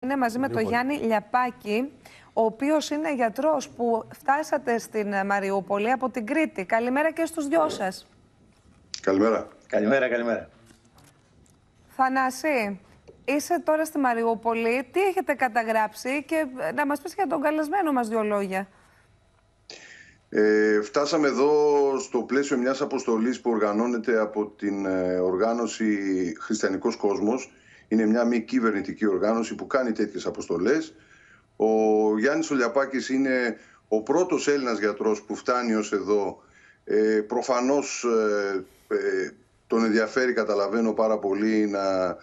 Είναι μαζί με τον Γιάννη Λιαπάκη, ο οποίος είναι γιατρός που φτάσατε στην Μαριούπολη από την Κρήτη. Καλημέρα και στους δυο σας. Καλημέρα. Καλημέρα, καλημέρα. Θανάση, είσαι τώρα στη Μαριούπολη. Τι έχετε καταγράψει και να μας πεις για τον καλεσμένο μας δύο λόγια. Ε, φτάσαμε εδώ στο πλαίσιο μιας αποστολής που οργανώνεται από την ε, οργάνωση Χριστιανικός Κόσμος είναι μια μη κυβερνητική οργάνωση που κάνει τέτοιες αποστολές. Ο Γιάννης Ολιαπάκης είναι ο πρώτος Έλληνας γιατρός που φτάνει ως εδώ. Ε, προφανώς ε, ε, τον ενδιαφέρει, καταλαβαίνω πάρα πολύ, να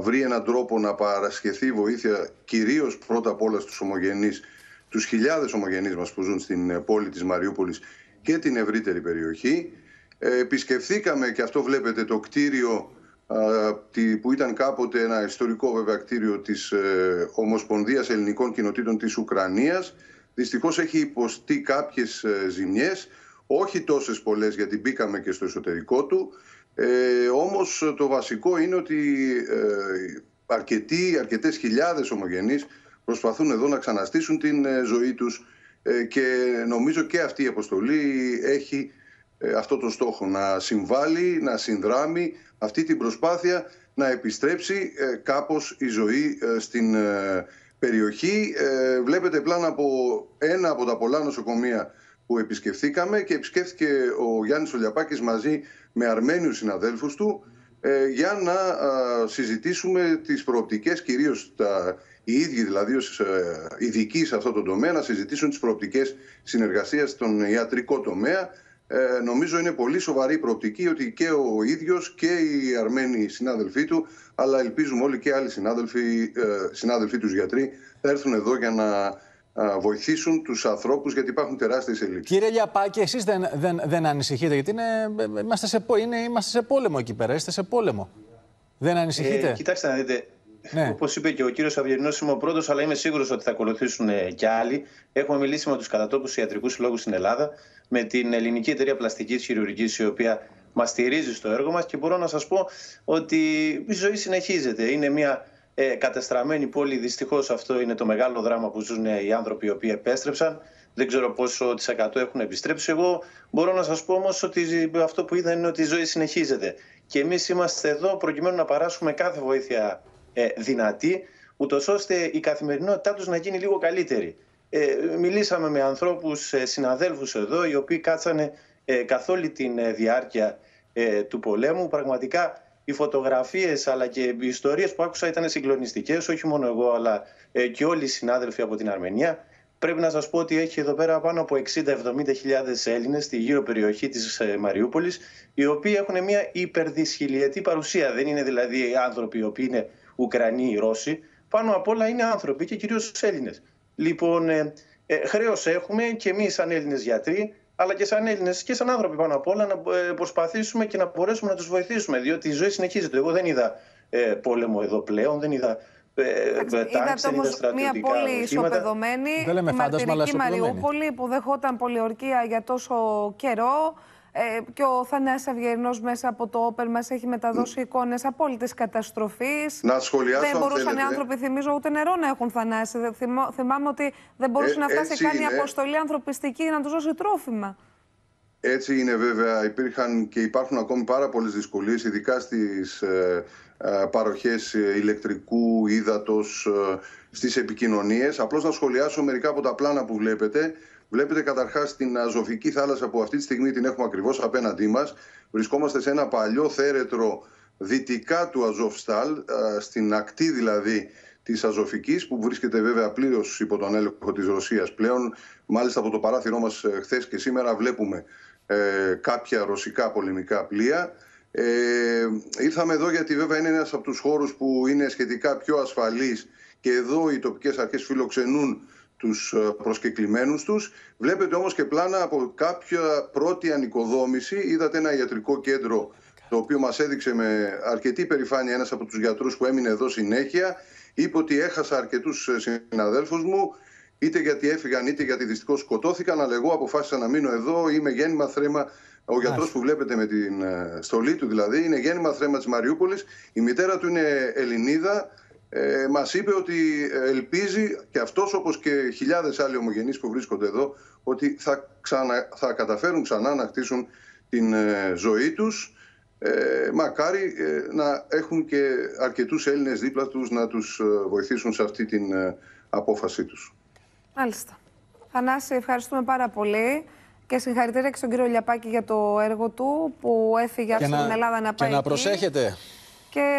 βρει έναν τρόπο να παρασχεθεί βοήθεια κυρίως πρώτα απ' όλα στους ομογενείς, τους χιλιάδες ομογενείς μας που ζουν στην πόλη της Μαριούπολης και την ευρύτερη περιοχή. Ε, επισκεφθήκαμε και αυτό βλέπετε το κτίριο που ήταν κάποτε ένα ιστορικό βέβαια κτίριο της ε, Ομοσπονδίας Ελληνικών Κοινοτήτων της Ουκρανίας. Δυστυχώς έχει υποστεί κάποιες ε, ζημιές, όχι τόσες πολλές γιατί μπήκαμε και στο εσωτερικό του. Ε, όμως το βασικό είναι ότι ε, αρκετοί, αρκετές χιλιάδες ομογενείς προσπαθούν εδώ να ξαναστήσουν την ε, ζωή τους και νομίζω και αυτή η αποστολή έχει αυτό το στόχο να συμβάλλει, να συνδράμει αυτή την προσπάθεια να επιστρέψει ε, κάπως η ζωή ε, στην ε, περιοχή. Βλέπετε πλάνα από ένα από τα πολλά νοσοκομεία που επισκεφθήκαμε και επισκέφθηκε ο Γιάννης Ολιαπάκης μαζί με αρμένιους συναδέλφους του για να συζητήσουμε τις προοπτικές, κυρίως τα, οι ίδιοι δηλαδή ως ειδικοί σε αυτό το τομέα, να συζητήσουν τις προοπτικές συνεργασίας στον ιατρικό τομέα ε, νομίζω είναι πολύ σοβαρή προοπτική ότι και ο ίδιος και οι Αρμένοι συνάδελφοί του αλλά ελπίζουμε όλοι και άλλοι συνάδελφοι, ε, συνάδελφοί τους γιατροί θα έρθουν εδώ για να βοηθήσουν τους ανθρώπους γιατί υπάρχουν τεράστιες ελλείψεις. Κύριε Λιαπάκη, εσείς δεν, δεν, δεν ανησυχείτε γιατί είναι, είμαστε, σε, είναι, είμαστε σε πόλεμο εκεί πέρα, είστε σε πόλεμο. Δεν ανησυχείτε; Ε, κοιτάξτε να δείτε, ναι. Όπως είπε και ο κύριος Αυγερινό, είμαι ο πρώτος, αλλά είμαι σίγουρος ότι θα ακολουθήσουν ε, και άλλοι. Έχουμε μιλήσει με τους κατατόπους ιατρικούς συλλόγους στην Ελλάδα, με την Ελληνική Εταιρεία Πλαστικής Χειρουργική, η οποία μας στηρίζει στο έργο μας και μπορώ να σας πω ότι η ζωή συνεχίζεται. Είναι μια ε, κατεστραμμένη πόλη. Δυστυχώς αυτό είναι το μεγάλο δράμα που ζουν οι άνθρωποι οι οποίοι επέστρεψαν. Δεν ξέρω πόσο τη εκατό έχουν επιστρέψει. Εγώ μπορώ να σας πω όμως ότι αυτό που είδα είναι ότι η ζωή συνεχίζεται. Και εμείς είμαστε εδώ προκειμένου να παράσχουμε κάθε βοήθεια ε, δυνατή, ούτως ώστε η καθημερινότητά τους να γίνει λίγο καλύτερη. Ε, μιλήσαμε με ανθρώπους, ε, συναδέλφους εδώ, οι οποίοι κάτσανε ε, καθ' όλη τη ε, διάρκεια ε, του πολέμου. Πραγματικά οι φωτογραφίες αλλά και οι ιστορίες που άκουσα ήταν συγκλονιστικές, όχι μόνο εγώ αλλά και όλοι οι συνάδελφοι από την Αρμενία. Πρέπει να σας πω ότι έχει εδώ πέρα πάνω από 60-70 χιλιάδες Έλληνες στη γύρω περιοχή της Μαριούπολης, οι οποίοι έχουν μια υπερδυσχυλιετή παρουσία. Δεν είναι δηλαδή άνθρωποι οι οποίοι είναι Ουκρανοί, οι Ρώσοι. Πάνω απ' όλα είναι άνθρωποι και κυρίως Έλληνες. Λοιπόν, ε, ε, χρέος έχουμε και εμείς σαν Έλληνες γιατροί, αλλά και σαν Έλληνες και σαν άνθρωποι πάνω απ' όλα να ε, προσπαθήσουμε και να μπορέσουμε να τους βοηθήσουμε. Διότι η ζωή συνεχίζεται. Εγώ δεν είδα ε, πόλεμο εδώ πλέον, δεν είδα Είδατε όμως μια πόλη ισοπεδωμένη, η μαρτυρική Μαριούπολη που δεχόταν πολιορκία για τόσο καιρό. Ε, και ο Θανάσης Αυγερινός μέσα από το όπερ μας έχει μεταδώσει εικόνες απόλυτης καταστροφής. Να σχολιάσω Δεν μπορούσαν οι άνθρωποι, θυμίζω, ούτε νερό να έχουν θανάσει. θυμάμαι ότι δεν μπορούσε ε, να φτάσει καν η αποστολή ανθρωπιστική να τους δώσει τρόφιμα. Έτσι είναι βέβαια. Υπήρχαν και υπάρχουν ακόμη πάρα πολλές δυσκολίες, ειδικά στις ε, ε παροχές ηλεκτρικού, ύδατος, ε, στις επικοινωνίες. Απλώς να σχολιάσω μερικά από τα πλάνα που βλέπετε. Βλέπετε καταρχάς την Αζωφική θάλασσα που αυτή τη στιγμή την έχουμε ακριβώς απέναντί μας. Βρισκόμαστε σε ένα παλιό θέρετρο δυτικά του Αζοφστάλ, στην ακτή δηλαδή της Αζωφικής, που βρίσκεται βέβαια πλήρως υπό τον έλεγχο της Ρωσίας πλέον. Μάλιστα από το παράθυρό μας ε, χθες και σήμερα βλέπουμε ε, κάποια ρωσικά πολεμικά πλοία. Ε, ήρθαμε εδώ γιατί βέβαια είναι ένας από τους χώρους που είναι σχετικά πιο ασφαλείς και εδώ οι τοπικές αρχές φιλοξενούν τους ε, προσκεκλημένους τους. Βλέπετε όμως και πλάνα από κάποια πρώτη ανοικοδόμηση. Είδατε ένα ιατρικό κέντρο το οποίο μας έδειξε με αρκετή περηφάνεια ένας από τους γιατρούς που έμεινε εδώ συνέχεια. Είπε ότι έχασα αρκετούς ε, συναδέλφους μου, είτε γιατί έφυγαν είτε γιατί δυστυχώς σκοτώθηκαν, αλλά εγώ αποφάσισα να μείνω εδώ, είμαι γέννημα θρέμα ο γιατρός που βλέπετε με την ε, στολή του δηλαδή είναι γέννημα θρέμα της Μαριούπολης. Η μητέρα του είναι Ελληνίδα, ε, μας είπε ότι ελπίζει και αυτός όπως και χιλιάδες άλλοι ομογενείς που βρίσκονται εδώ ότι θα, ξανα, θα καταφέρουν ξανά να χτίσουν την ε, ζωή τους ε, μακάρι ε, να έχουν και αρκετούς Έλληνες δίπλα τους να τους βοηθήσουν σε αυτή την απόφασή τους. Μάλιστα. Θανάση, ευχαριστούμε πάρα πολύ. Και συγχαρητήρια και στον κύριο Λιαπάκη για το έργο του που έφυγε από την Ελλάδα να πάει. Και να προσέχετε. Και,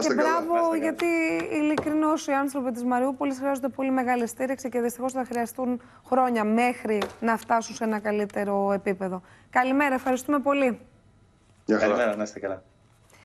και μπράβο, γιατί ειλικρινώς οι άνθρωποι της Μαριούπολης χρειάζονται πολύ μεγάλη στήριξη και δυστυχώς θα χρειαστούν χρόνια μέχρι να φτάσουν σε ένα καλύτερο επίπεδο. Καλημέρα, ευχαριστούμε πολύ. Καλημέρα, να είστε καλά.